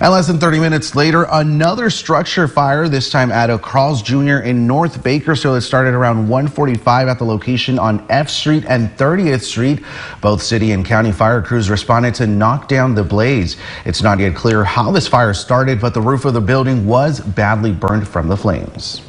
And less than 30 minutes later, another structure fire, this time at a Carl's Jr. in North Bakersfield. It started around 145 at the location on F Street and 30th Street. Both city and county fire crews responded to knock down the blaze. It's not yet clear how this fire started, but the roof of the building was badly burned from the flames.